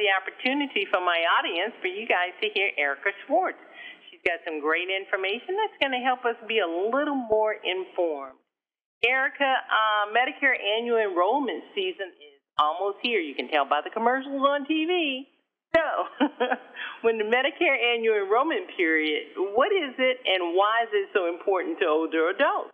the opportunity for my audience for you guys to hear Erica Schwartz. She's got some great information that's going to help us be a little more informed. Erica, uh, Medicare annual enrollment season is almost here. You can tell by the commercials on TV. So, when the Medicare annual enrollment period, what is it and why is it so important to older adults?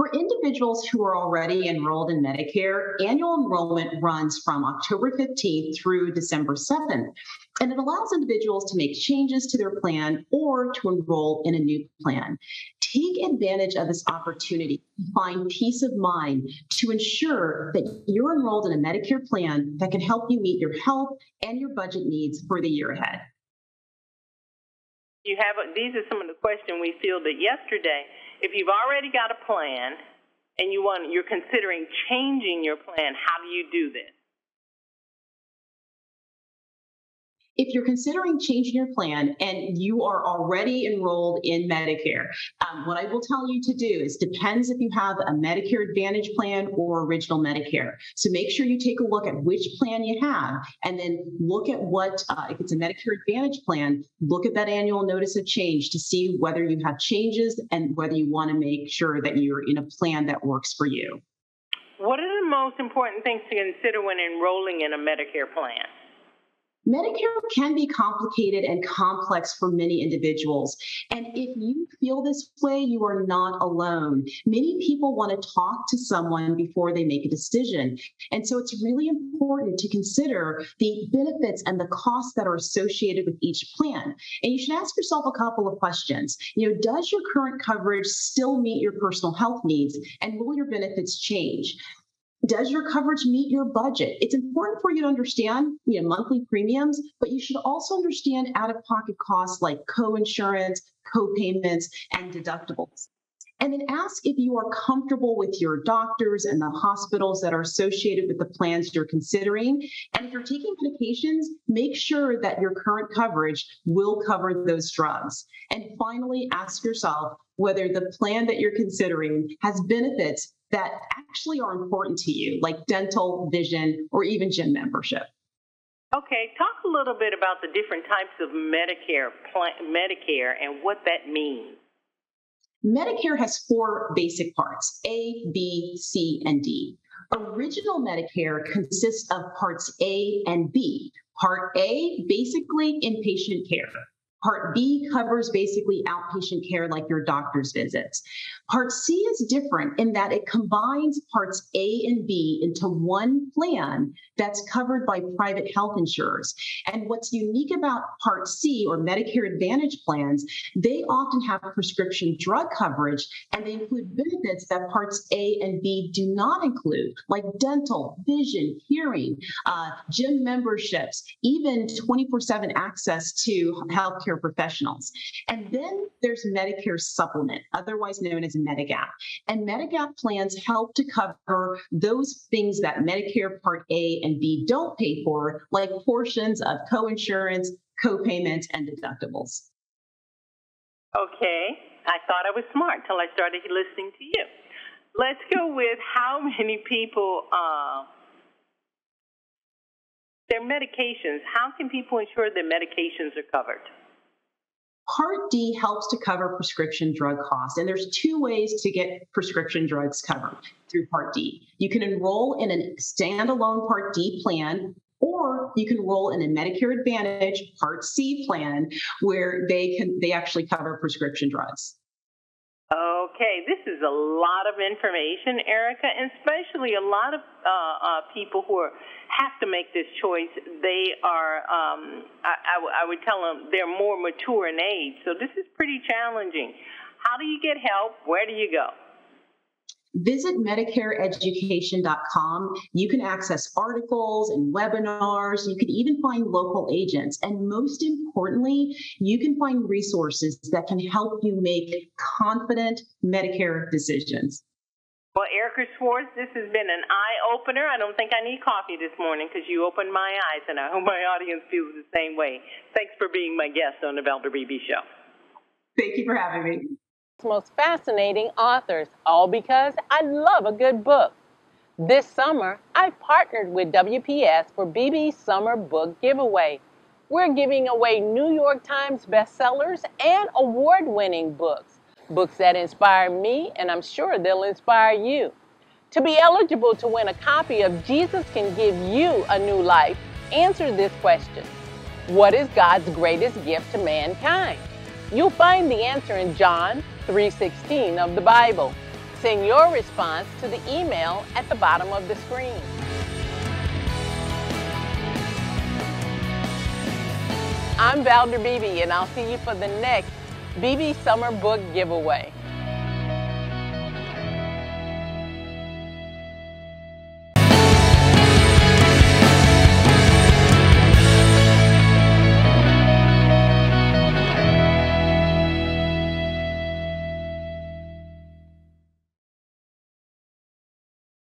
For individuals who are already enrolled in Medicare, annual enrollment runs from October 15th through December 7th, and it allows individuals to make changes to their plan or to enroll in a new plan. Take advantage of this opportunity to find peace of mind to ensure that you're enrolled in a Medicare plan that can help you meet your health and your budget needs for the year ahead. You have these are some of the questions we fielded yesterday if you've already got a plan and you want you're considering changing your plan, how do you do this? If you're considering changing your plan and you are already enrolled in Medicare, um, what I will tell you to do is depends if you have a Medicare Advantage plan or original Medicare. So make sure you take a look at which plan you have and then look at what, uh, if it's a Medicare Advantage plan, look at that annual notice of change to see whether you have changes and whether you want to make sure that you're in a plan that works for you. What are the most important things to consider when enrolling in a Medicare plan? Medicare can be complicated and complex for many individuals. And if you feel this way, you are not alone. Many people want to talk to someone before they make a decision. And so it's really important to consider the benefits and the costs that are associated with each plan. And you should ask yourself a couple of questions. You know, does your current coverage still meet your personal health needs? And will your benefits change? Does your coverage meet your budget? It's important for you to understand, you know, monthly premiums, but you should also understand out-of-pocket costs like co-insurance, co-payments, and deductibles. And then ask if you are comfortable with your doctors and the hospitals that are associated with the plans you're considering. And if you're taking medications, make sure that your current coverage will cover those drugs. And finally, ask yourself whether the plan that you're considering has benefits that actually are important to you, like dental, vision, or even gym membership. Okay, talk a little bit about the different types of Medicare plan, Medicare and what that means. Medicare has four basic parts: A, B, C, and D. Original Medicare consists of parts A and B. Part A, basically inpatient care. Part B covers basically outpatient care like your doctor's visits. Part C is different in that it combines parts A and B into one plan that's covered by private health insurers. And what's unique about Part C or Medicare Advantage plans, they often have prescription drug coverage and they include benefits that Parts A and B do not include, like dental, vision, hearing, uh, gym memberships, even 24 7 access to healthcare professionals. And then there's Medicare Supplement, otherwise known as Medigap. And Medigap plans help to cover those things that Medicare Part A and B don't pay for, like portions of coinsurance, copayments, and deductibles. Okay, I thought I was smart until I started listening to you. Let's go with how many people uh, their medications. How can people ensure their medications are covered? Part D helps to cover prescription drug costs. And there's two ways to get prescription drugs covered through Part D. You can enroll in a standalone Part D plan or you can enroll in a Medicare Advantage Part C plan where they can they actually cover prescription drugs. Okay, this is a lot of information, Erica, and especially a lot of uh, uh, people who are have to make this choice, they are, um, I, I would tell them they're more mature in age. So this is pretty challenging. How do you get help? Where do you go? Visit MedicareEducation.com. You can access articles and webinars. You can even find local agents. And most importantly, you can find resources that can help you make confident Medicare decisions. Well, Erica Schwartz, this has been an eye opener. I don't think I need coffee this morning because you opened my eyes, and I hope my audience feels the same way. Thanks for being my guest on the Valder Beebe Show. Thank you for having me. Most fascinating authors, all because I love a good book. This summer, I've partnered with WPS for Beebe's Summer Book Giveaway. We're giving away New York Times bestsellers and award winning books, books that inspire me, and I'm sure they'll inspire you. To be eligible to win a copy of Jesus Can Give You a New Life, answer this question What is God's greatest gift to mankind? You'll find the answer in John 3:16 of the Bible. Send your response to the email at the bottom of the screen. I'm Valder Beebe, and I'll see you for the next Beebe Summer Book Giveaway.